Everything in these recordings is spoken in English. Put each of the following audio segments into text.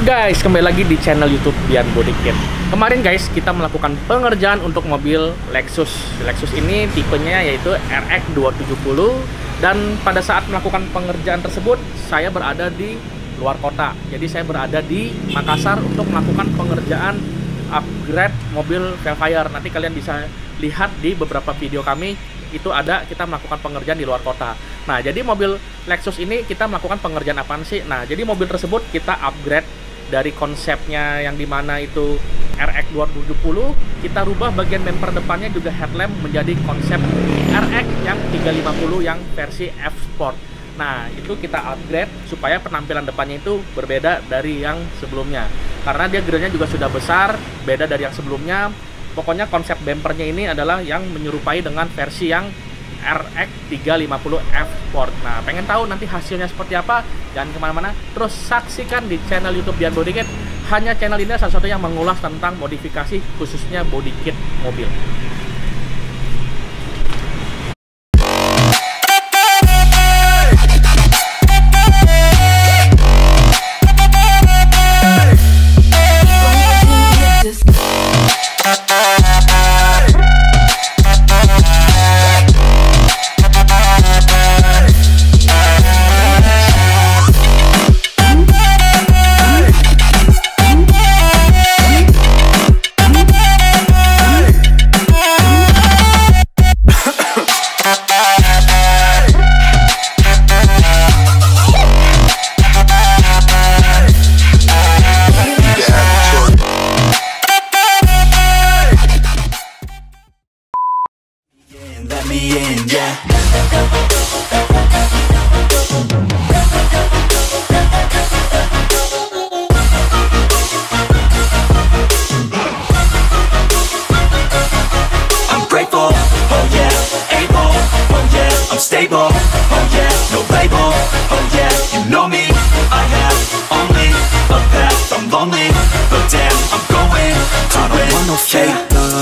guys, kembali lagi di channel YouTube Bian Body Kit. Kemarin guys, kita melakukan pengerjaan untuk mobil Lexus. Lexus ini tipenya yaitu RX 270 dan pada saat melakukan pengerjaan tersebut, saya berada di luar kota. Jadi saya berada di Makassar untuk melakukan pengerjaan upgrade mobil Velfire. Nanti kalian bisa lihat di beberapa video kami itu ada kita melakukan pengerjaan di luar kota. Nah, jadi mobil Lexus ini kita melakukan pengerjaan apa sih? Nah, jadi mobil tersebut kita upgrade dari konsepnya yang di mana itu RX 270 kita rubah bagian bumper depannya juga headlamp menjadi konsep RX yang 350 yang versi F Sport. Nah itu kita upgrade supaya penampilan depannya itu berbeda dari yang sebelumnya. Karena dia grillnya juga sudah besar beda dari yang sebelumnya. Pokoknya konsep bumpernya ini adalah yang menyerupai dengan versi yang RX 350F Sport. Nah, pengen tahu nanti hasilnya seperti apa? Jangan ke mana-mana, terus saksikan di channel YouTube Bian Body Kit. Hanya channel ini salah satu yang mengulas tentang modifikasi khususnya body kit mobil. Yeah. I'm grateful, oh yeah, able, oh yeah, I'm stable, oh yeah, no label, oh yeah, you know me, I have only a path, I'm lonely, but damn, I'm going. I don't want no fake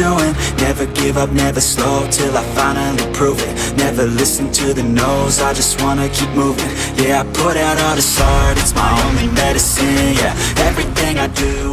doing. Never give up, never slow Till I finally prove it. Never listen to the no's I just wanna keep moving. Yeah, I put out all this art It's my only medicine, yeah. Everything I do